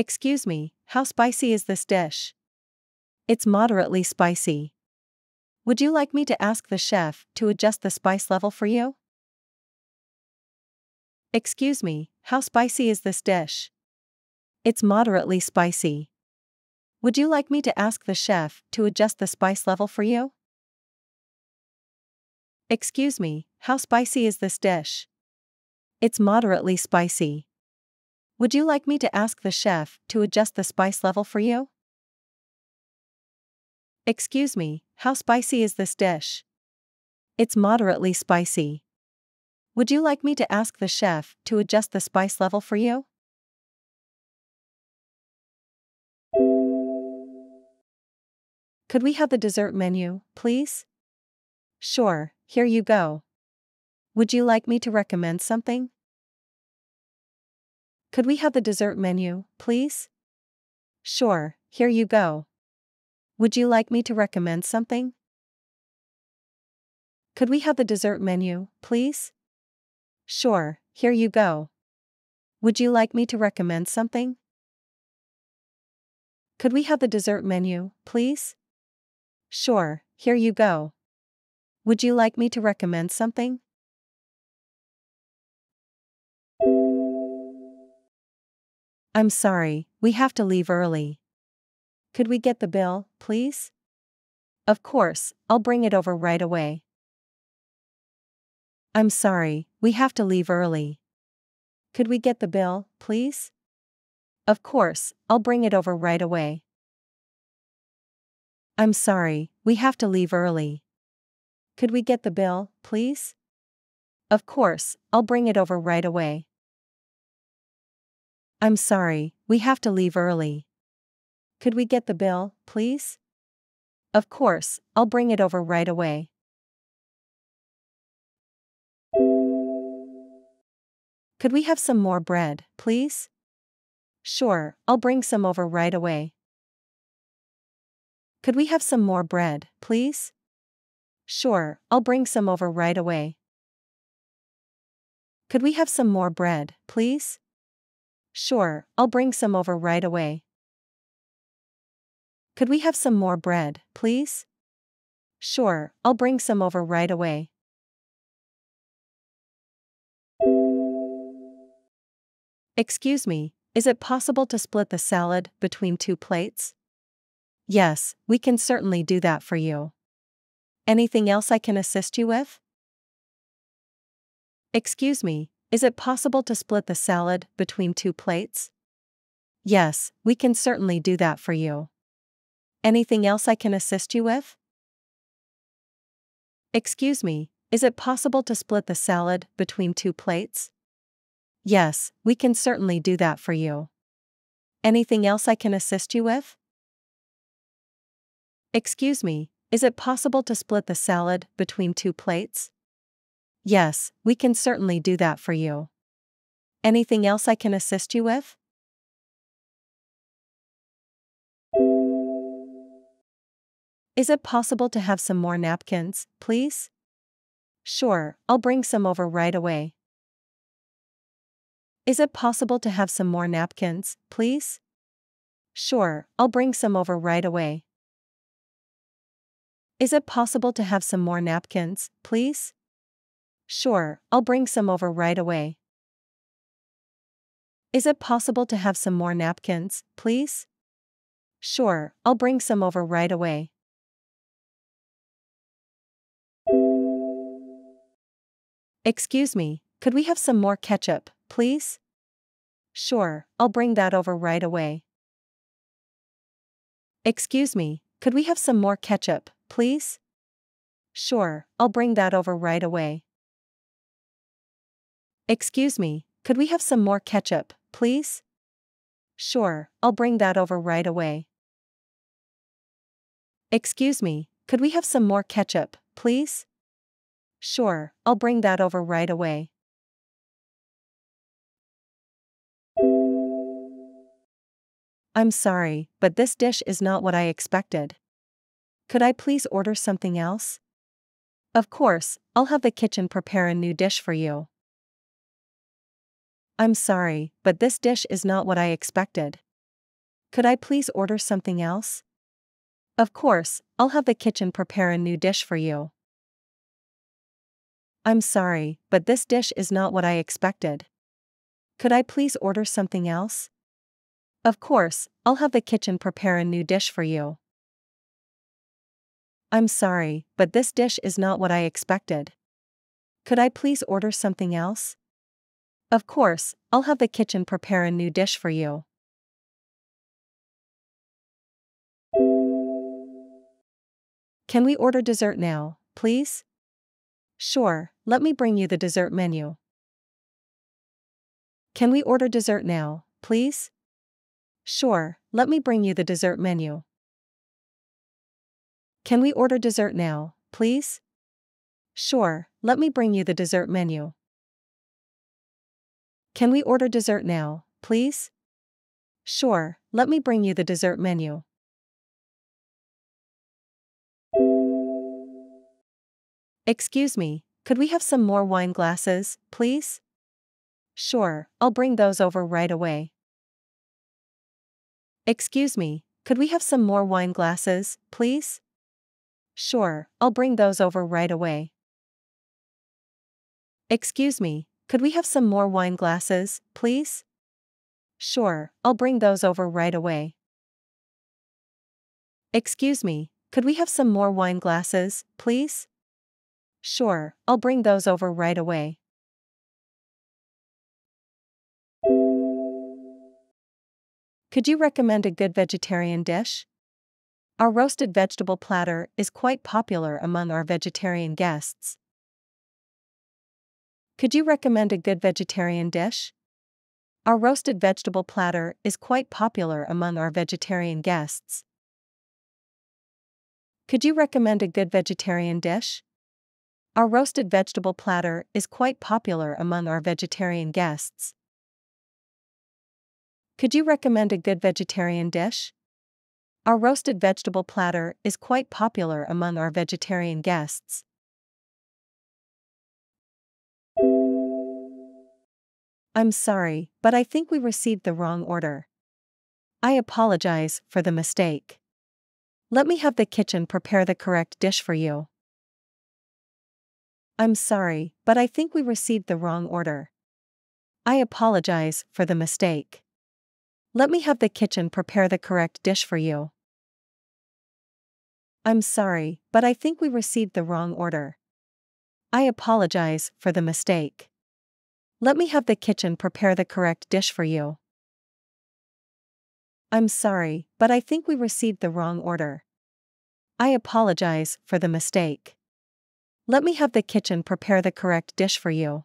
Excuse me, how spicy is this dish? It's moderately spicy. Would you like me to ask the chef to adjust the spice level for you? Excuse me, how spicy is this dish? It's moderately spicy. Would you like me to ask the chef to adjust the spice level for you? Excuse me, how spicy is this dish? It's moderately spicy. Would you like me to ask the chef to adjust the spice level for you? Excuse me, how spicy is this dish? It's moderately spicy. Would you like me to ask the chef to adjust the spice level for you? Could we have the dessert menu, please? Sure, here you go. Would you like me to recommend something? Could we have the dessert menu, please? Sure, here you go. Would you like me to recommend something? Could we have the dessert menu, please? Sure, here you go. Would you like me to recommend something? Could we have the dessert menu, please? Sure, here you go. Would you like me to recommend something? I'm sorry, we have to leave early. Could we get the bill, please? Of course, I'll bring it over right away. I'm sorry, we have to leave early. Could we get the bill, please? Of course, I'll bring it over right away. I'm sorry, we have to leave early. Could we get the bill, please? Of course, I'll bring it over right away. I'm sorry, we have to leave early. Could we get the bill, please? Of course, I'll bring it over right away. Could we have some more bread, please? Sure, I'll bring some over right away. Could we have some more bread, please? Sure, I'll bring some over right away. Could we have some more bread, please? Sure, I'll bring some over right away. Could we have some more bread, please? Sure, I'll bring some over right away. Excuse me, is it possible to split the salad between two plates? Yes, we can certainly do that for you. Anything else I can assist you with? Excuse me, is it possible to split the salad between two plates? Yes, we can certainly do that for you. Anything else I can assist you with? Excuse me, is it possible to split the salad between two plates? Yes, we can certainly do that for you. Anything else I can assist you with? Excuse me, is it possible to split the salad between two plates? Yes, we can certainly do that for you. Anything else I can assist you with? Is it possible to have some more napkins, please? Sure, I'll bring some over right away. Is it possible to have some more napkins, please? Sure, I'll bring some over right away. Is it possible to have some more napkins, please? Sure, I'll bring some over right away. Is it possible to have some more napkins, please? Sure, I'll bring some over right away. Excuse me, could we have some more ketchup, please? Sure, I'll bring that over right away. Excuse me, could we have some more ketchup, please? Sure, I'll bring that over right away. Excuse me, could we have some more ketchup, please? Sure, I'll bring that over right away. Excuse me, could we have some more ketchup, please? Sure, I'll bring that over right away. I'm sorry, but this dish is not what I expected. Could I please order something else? Of course, I'll have the kitchen prepare a new dish for you. I'm sorry, but this dish is not what I expected. Could I please order something else? Of course, I'll have the kitchen prepare a new dish for you. I'm sorry, but this dish is not what I expected. Could I please order something else? Of course, I'll have the kitchen prepare a new dish for you. I'm sorry, but this dish is not what I expected. Could I please order something else? Of course, I'll have the kitchen prepare a new dish for you. Can we order dessert now, please? Sure, let me bring you the dessert menu. Can we order dessert now, please? Sure, let me bring you the dessert menu. Can we order dessert now, please? Sure, let me bring you the dessert menu. Can we order dessert now, please? Sure, let me bring you the dessert menu. Excuse me, could we have some more wine glasses, please? Sure, I'll bring those over right away. Excuse me, could we have some more wine glasses, please? Sure, I'll bring those over right away. Excuse me, could we have some more wine glasses, please? Sure, I'll bring those over right away. Excuse me, could we have some more wine glasses, please? Sure, I'll bring those over right away. Could you recommend a good vegetarian dish? Our roasted vegetable platter is quite popular among our vegetarian guests. Could you recommend a good vegetarian dish? Our roasted vegetable platter is quite popular among our vegetarian guests. Could you recommend a good vegetarian dish? Our roasted vegetable platter is quite popular among our vegetarian guests. Could you recommend a good vegetarian dish? Our roasted vegetable platter is quite popular among our vegetarian guests. I'm sorry, but I think we received the wrong order. I apologize for the mistake. Let me have the kitchen prepare the correct dish for you. I'm sorry, but I think we received the wrong order. I apologize for the mistake. Let me have the kitchen prepare the correct dish for you. I'm sorry, but I think we received the wrong order. I apologize for the mistake. Let me have the kitchen prepare the correct dish for you. I'm sorry, but I think we received the wrong order. I apologize for the mistake. Let me have the kitchen prepare the correct dish for you.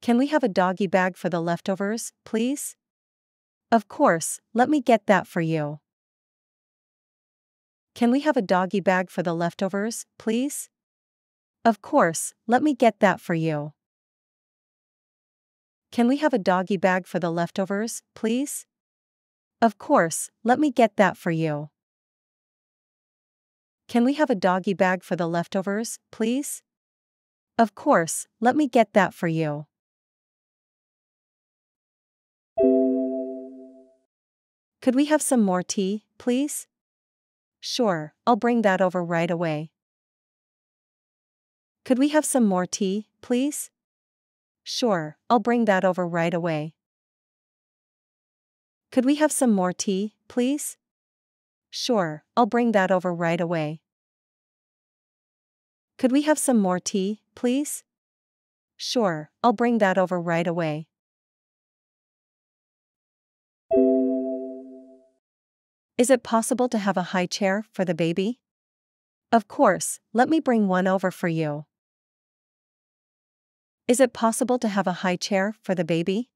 Can we have a doggy bag for the leftovers, please? Of course, let me get that for you. Can we have a doggy bag for the leftovers, please? Of course, let me get that for you. Can we have a doggy bag for the leftovers, please? Of course, let me get that for you. Can we have a doggy bag for the leftovers, please? Of course, let me get that for you. Could we have some more tea, please? Sure, I'll bring that over right away. Could we have some more tea, please? Sure, I'll bring that over right away. Could we have some more tea, please? Sure, I'll bring that over right away. Could we have some more tea, please? Sure, I'll bring that over right away. Is it possible to have a high chair for the baby? Of course, let me bring one over for you. Is it possible to have a high chair for the baby?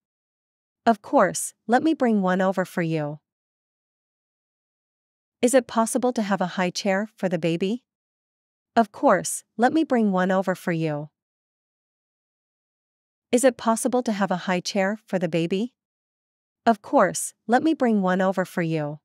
Of course, let me bring one over for you. Is it possible to have a high chair for the baby? Of course, let me bring one over for you. Is it possible to have a high chair for the baby? Of course, let me bring one over for you.